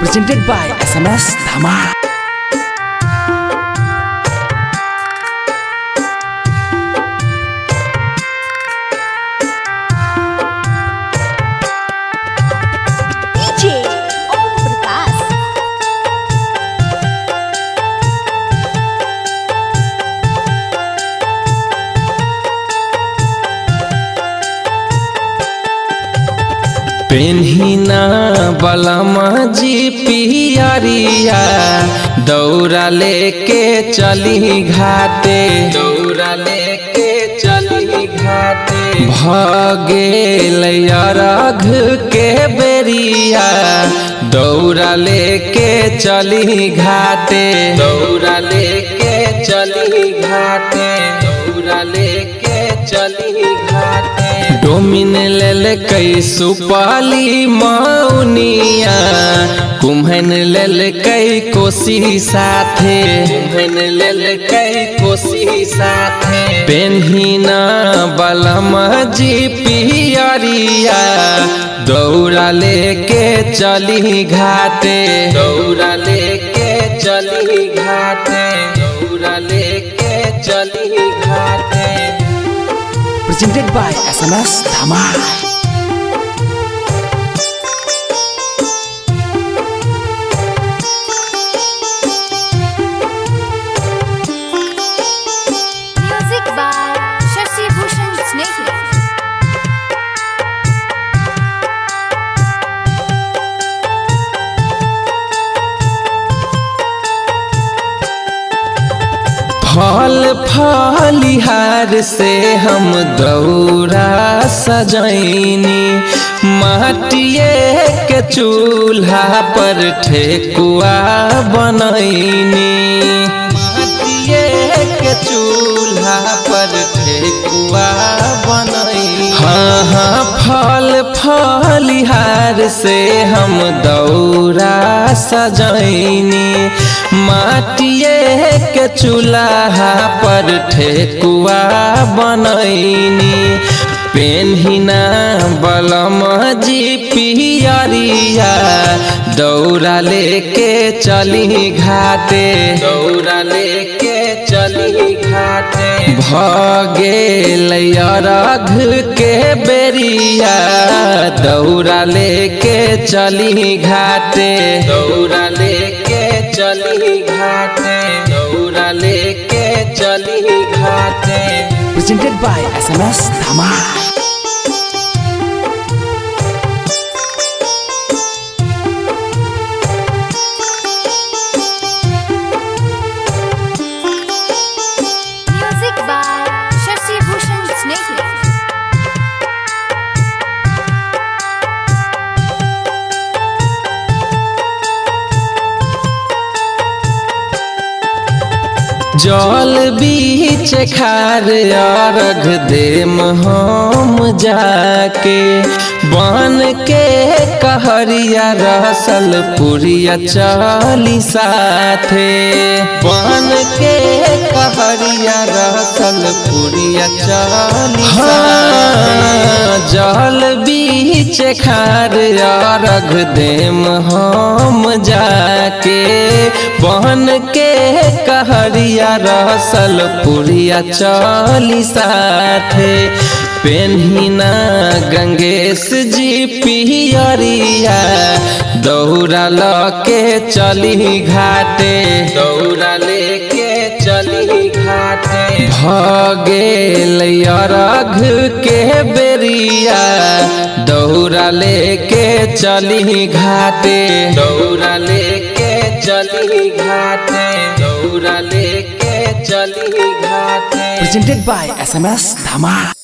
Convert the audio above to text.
presented by SMS Dhama. पेन्हिना बलमा जी पियरिया, दौरा लेके चली घाटे। दौरा लेके चली घाटे। भगेल अरघ के बेरिया, दौरा लेके चली घाटे। दौरा लेके चली घाटे, दौरा लेके कई सुपाली मौनिया। कुम्हन लेल कई कोसी साथे। कुम्हन लेल कई कोसी साथे। पेन्हिना बलम जी पियरिया। दौड़ा लेके चली घाटे। दौड़ा लेके चली घाटे। दौड़ा लेके चली Presented by SMS Dhama. फल फलिहार से हम दौरा सजैनी। माटिए के चूल्हा पर ठेकुआ बनैनी। माटिए के चूल्हा पर ठेकुआ बनैनी। हाँ हाँ फल फलिहार से हम दौरा सजैनी। माटिए के चूल्हा पर ठेकुआ बनैनी। पेन्हिना बलम जी पियरिया दौड़ा लेके चली घाटे। दौड़ा लेके चली घाटे। भगेल अरघ के बेरिया। दौड़ा लेके चली घाटे। दौड़ा लेके चली घाटे दौरा लेके चली घाटे। प्रेजेंटेड बाय जल बीच खार अर्घ देम हम जाके। बन के कहरिया रसल पुरिया चली साथे। बन के कहरिया रसल पुरिया चली हाँ, जल बीच खार अर्घ देम हम जाके। बहन के कहरिया रसल पुरिया चली साथे। पेन्हिना गंगेश जी पियरिया। दौड़ा लके चली घाटे। दौड़ा लेके चली घाटे। भगेल अरघ के बेरिया। लेके चली घाटे। दौरा लेके चली घाटे। दौरा लेके चली घाटे। Presented by SMS Dhama.